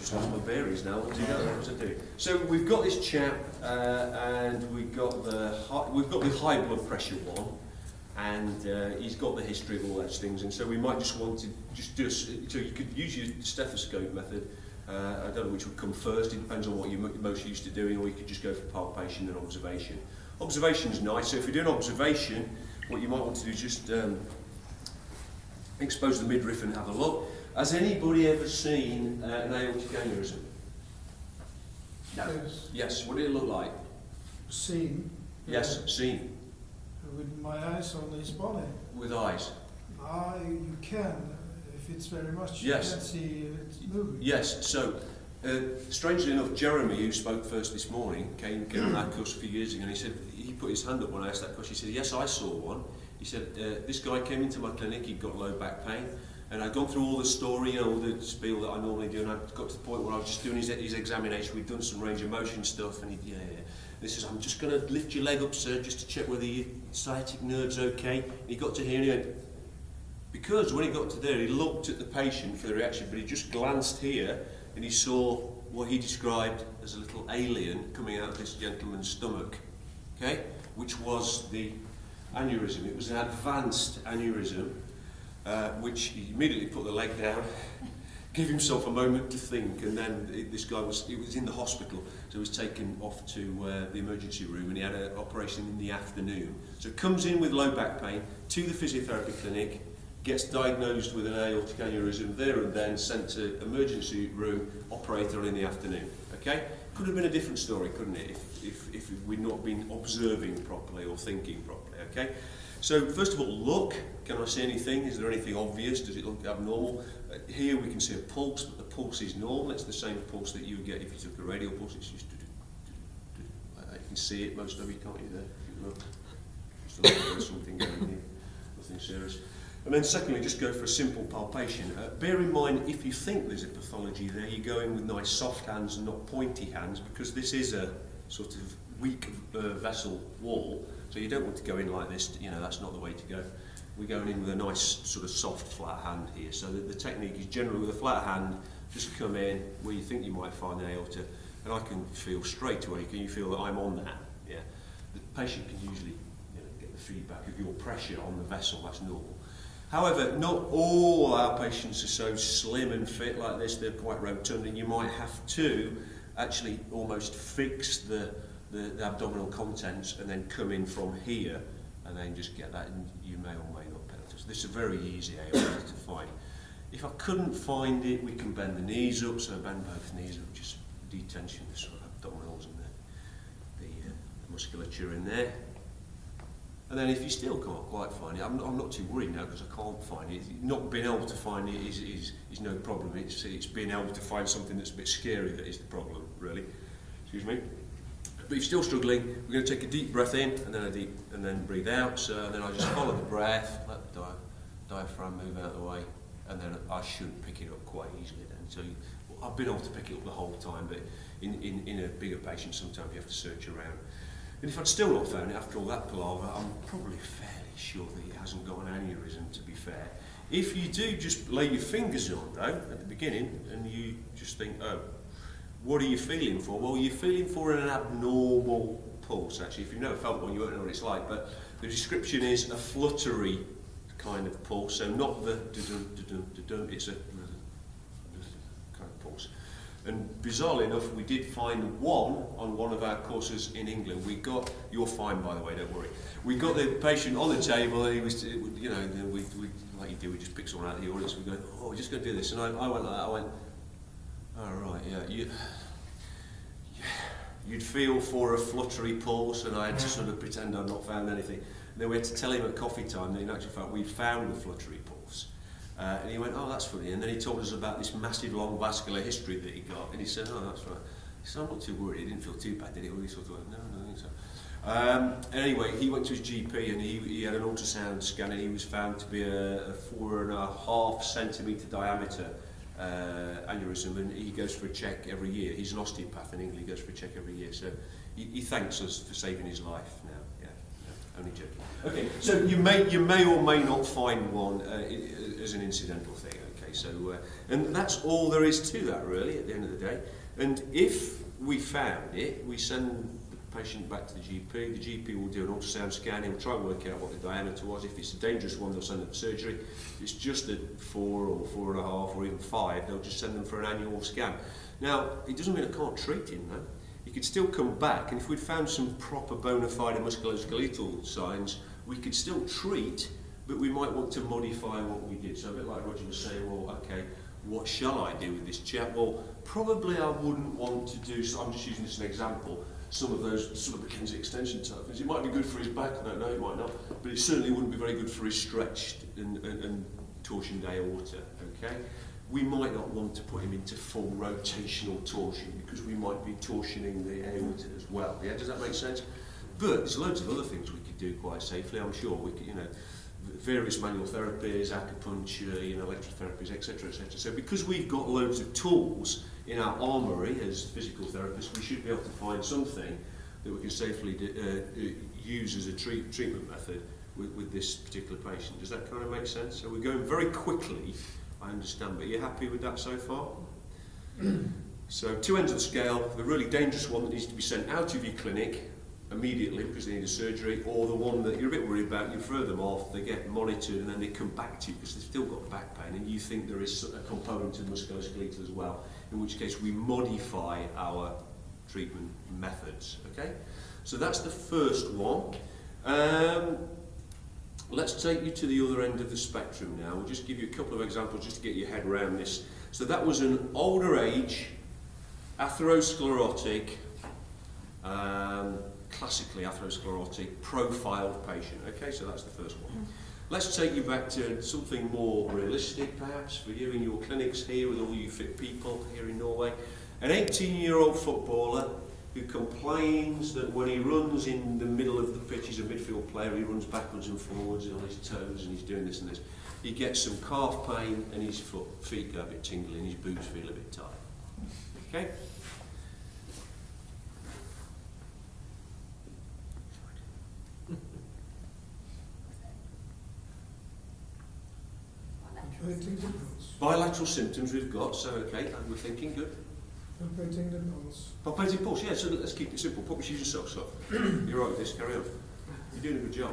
just lost my bearings now. What was I doing? So we've got this chap, uh, and we've got the high, we've got the high blood pressure one, and uh, he's got the history of all those things. And so we might just want to just do. A, so you could use your stethoscope method. Uh, I don't know which would come first. It depends on what you're most used to doing, or you could just go for palpation and observation. Observation is nice. So if you're doing observation, what you might want to do is just um, expose the midriff and have a look. Has anybody ever seen uh, an aortic aneurysm? No. Yes. Yes. What did it look like? Seen. Yes, seen. With my eyes on his body. With eyes. Ah, you can. If it's very much, Yes. you can see it moving. Yes. So, uh, strangely enough, Jeremy, who spoke first this morning, came, came on that course a few years ago, and he said he put his hand up when I asked that question. He said, "Yes, I saw one." He said, uh, "This guy came into my clinic. He'd got low back pain." And I'd gone through all the story, know, all the spiel that I normally do, and I got to the point where I was just doing his, his examination. We'd done some range of motion stuff, and he, yeah, yeah. And he says, I'm just going to lift your leg up, sir, just to check whether your sciatic nerve's okay. And he got to here, and he went, because when he got to there, he looked at the patient for the reaction, but he just glanced here, and he saw what he described as a little alien coming out of this gentleman's stomach, okay, which was the aneurysm. It was an advanced aneurysm, uh, which he immediately put the leg down, gave himself a moment to think, and then it, this guy was, he was in the hospital, so he was taken off to uh, the emergency room, and he had an operation in the afternoon. So comes in with low back pain to the physiotherapy clinic, gets diagnosed with an aortic aneurysm there and then, sent to emergency room, operator in the afternoon. Okay? Could have been a different story, couldn't it, if, if, if we'd not been observing properly or thinking properly, okay? So first of all, look. Can I see anything? Is there anything obvious? Does it look abnormal? Uh, here we can see a pulse, but the pulse is normal. It's the same pulse that you would get if you took a radial pulse. It's just. You can see it, most of you, can't you, there? You look. Little something going here. Nothing serious. And then secondly, just go for a simple palpation. Uh, bear in mind, if you think there's a pathology there, you go in with nice soft hands and not pointy hands, because this is a sort of weak uh, vessel wall. So you don't want to go in like this, you know, that's not the way to go. We're going in with a nice sort of soft flat hand here. So the, the technique is generally with a flat hand, just come in where you think you might find an aorta, and I can feel straight away, can you feel that I'm on that? Yeah. The patient can usually you know, get the feedback of your pressure on the vessel, that's normal. However, not all our patients are so slim and fit like this, they're quite rotund, and you might have to actually almost fix the the, the abdominal contents and then come in from here and then just get that and you may or may not penetrate. So this is a very easy area to find. If I couldn't find it, we can bend the knees up, so bend both knees up, just detension the sort of abdominals and the, the, uh, the musculature in there. And then if you still can't quite find it, I'm not, I'm not too worried now because I can't find it. Not being able to find it is, is, is no problem. It's, it's being able to find something that's a bit scary that is the problem, really. Excuse me. But if you're still struggling, we're going to take a deep breath in and then a deep and then breathe out. So then I just follow the breath, let the di diaphragm move out of the way, and then I should pick it up quite easily. Then, so you, I've been able to pick it up the whole time, but in, in, in a bigger patient, sometimes you have to search around. And if I'd still not found it after all that palaver, I'm probably fairly sure that it hasn't got an aneurysm. To be fair, if you do just lay your fingers on though at the beginning, and you just think, oh what are you feeling for? Well, you're feeling for an abnormal pulse, actually. If you've never felt one, you won't know what it's like, but the description is a fluttery kind of pulse, so not the dun dun dun dun it's a kind of pulse. And bizarrely enough, we did find one on one of our courses in England. We got, you're fine by the way, don't worry. We got the patient on the table, and he was, you know, we, we like you do, we just pick someone out of the audience, we go, oh, we're just going to do this. And I, I went like that, I went, Oh, right, yeah. You, you'd feel for a fluttery pulse, and I had to sort of pretend I'd not found anything. And then we had to tell him at coffee time that in actual fact we'd found the fluttery pulse. Uh, and he went, oh, that's funny. And then he told us about this massive long vascular history that he got. And he said, oh, that's right. He said, I'm not too worried. He didn't feel too bad, did he? Well, he sort of went, no, no, I think so. Um, anyway, he went to his GP and he, he had an ultrasound scan and he was found to be a, a four and a half centimetre diameter uh, aneurysm and he goes for a check every year. He's an osteopath in England, he goes for a check every year. So he, he thanks us for saving his life now. Yeah, yeah only joking. Okay, so you may, you may or may not find one uh, as an incidental thing. Okay, so, uh, and that's all there is to that really at the end of the day. And if we found it, we send patient back to the GP. The GP will do an ultrasound scan. He'll try and work out what the diameter was. If it's a dangerous one, they'll send them for surgery. If it's just a four or four and a half or even five, they'll just send them for an annual scan. Now, it doesn't mean I can't treat him though. He could still come back, and if we'd found some proper bona fide musculoskeletal signs, we could still treat, but we might want to modify what we did. So a bit like Roger was saying, well, okay, what shall I do with this chap? Well, probably I wouldn't want to do, so I'm just using this as an example, some of those sort of McKenzie extension type. It might be good for his back, I don't know, it might not, but it certainly wouldn't be very good for his stretched and, and, and torsioned aorta, okay? we might not want to put him into full rotational torsion because we might be torsioning the aorta as well. Yeah, does that make sense? But there's loads of other things we could do quite safely. I'm sure we could, you know, various manual therapies, acupuncture, you know, electrotherapies, etc., etc. So because we've got loads of tools in our armoury as physical therapists, we should be able to find something that we can safely uh, use as a treat, treatment method with, with this particular patient. Does that kind of make sense? So we're going very quickly I understand, but you're happy with that so far? so two ends of the scale, the really dangerous one that needs to be sent out of your clinic immediately because they need a surgery, or the one that you're a bit worried about, you throw them off, they get monitored, and then they come back to you because they've still got back pain, and you think there is a component of musculoskeletal as well, in which case we modify our treatment methods. Okay, so that's the first one. Um, let's take you to the other end of the spectrum now. We'll just give you a couple of examples just to get your head around this. So that was an older age, atherosclerotic, um, classically atherosclerotic, profiled patient. Okay, so that's the first one. Let's take you back to something more realistic, perhaps, for you in your clinics here with all you fit people here in Norway. An 18-year-old footballer who complains that when he runs in the middle of the pitch, he's a midfield player, he runs backwards and forwards on his toes and he's doing this and this. He gets some calf pain and his foot, feet go a bit tingly and his boots feel a bit tight. Okay? Bilateral symptoms we've got, so okay, we're thinking good. Palpating the pulse. Palpating pulse, yeah, so let's keep it simple. Put your socks off. You're right with this, carry on. You're doing a good job.